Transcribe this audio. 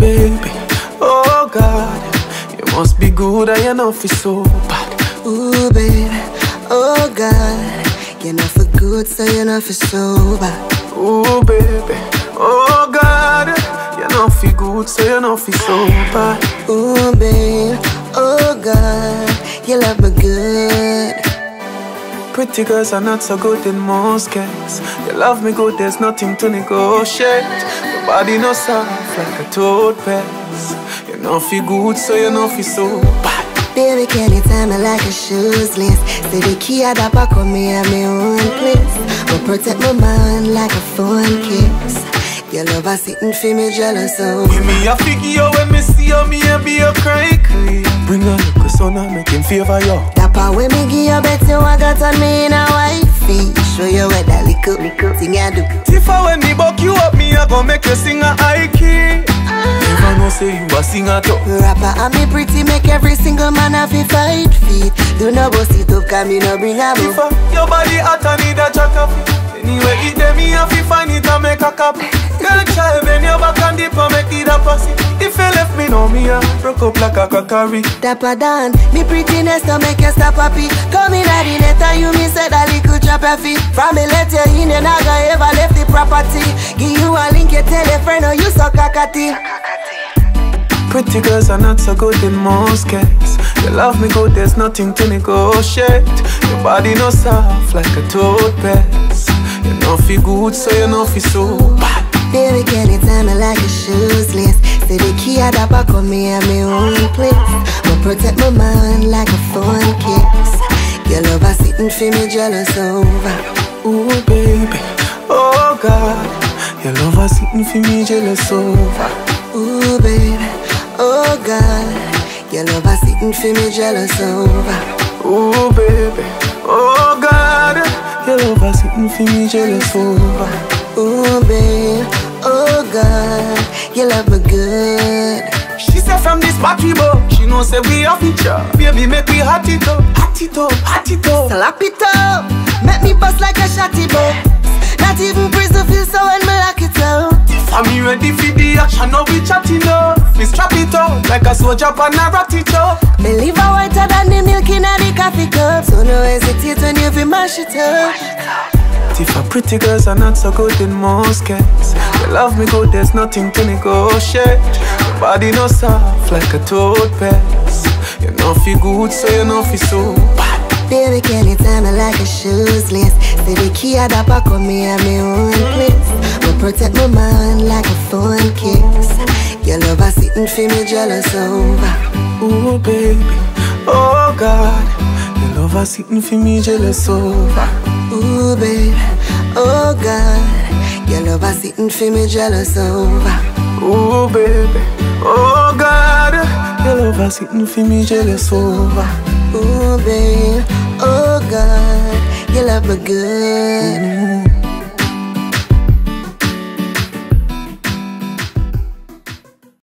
baby, oh God, you must be good you know feel so bad. Ooh, baby, oh God, you're not for good, so you're not for sober. Ooh, baby, oh God, you know feel good, so you know feel so bad. Ooh, babe, oh, oh God, you love me good. Pretty girls are not so good in most cases. You love me good, there's nothing to negotiate. Your body no soft like a toad paste. You know feel good, so you know feel so bad. Baby, can you tell me like a shoes list? Say the key at the back of me at my own place. But protect my mind like a phone kiss. Your love is sitting for me jealous of. Give me a figure when me see you, me and be a cry clean. Bring a little son and make him favor you. That part when me give you bet you I got on me in a wifey. Show you where that little, little thing I do. Tifa when me buck you up, me a go make you sing a high key. Never know say you a singer too. Rapper and me pretty make every single man have a fight feet. Do no bust it up, can me no bring a book. Tifa, your body hot and need a jack of it. Anyway, it dem me have to find it and a copy. Girl, try bend your back and dip and make it a pussy. If you left me, know me a broke up like a crockery. Dapper Dan, me prettiness to make you stop happy. Come in at the net and you me say that little drop your feet. From me let you in and I go ever left the property. Give you a link, you tell a friend, oh you so cockatty. Pretty girls are not so good in most cases. You love me good, there's nothing to negotiate. Your body no soft like a toad paste. You know feel good, so you know feel so bad. Baby, can you tell me like a shoes list? Say the key at the back of me my own place. But protect my mind like a phone kiss. Your love is sitting for me jealous over. Ooh, baby, oh God. Your love is sitting for me jealous over. Ooh, baby, oh God. Your love is sitting for me jealous over. Ooh, baby, oh God. Is sitting for me jealous over. Ooh, babe, oh God, you love me good. She said from this party boy, she know say we a feature. Baby, make me hot it up, hot it up, hot it up. Slap it up, make me bust like a shotty boy. Not even prison feel so when me lock it up. For me ready for the action, now we chatting up. We strap it up like a soldier on a rat it up. Me whiter than the milk in a the coffee cup. So no hesitate when you fi mash it up. Tifa pretty girls are not so good in most cases. You love me good, there's nothing to negotiate. Your body no soft like a toad paste. You know feel good, so you know feel so bad. Baby, can you tell me like a shoes list? Say the key at the back of me at my own place. Protect my mind like a phone kiss. Your love is sitting for me jealous over. Ooh, baby, oh God. Your love is sitting for me jealous over. Ooh, babe, oh God. Your love is sitting for me jealous over. Ooh, baby, oh God. Your love is sitting for me jealous over. Ooh, babe, oh God. You love me good.